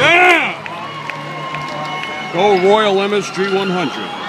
Yeah! Go Royal MSG 100.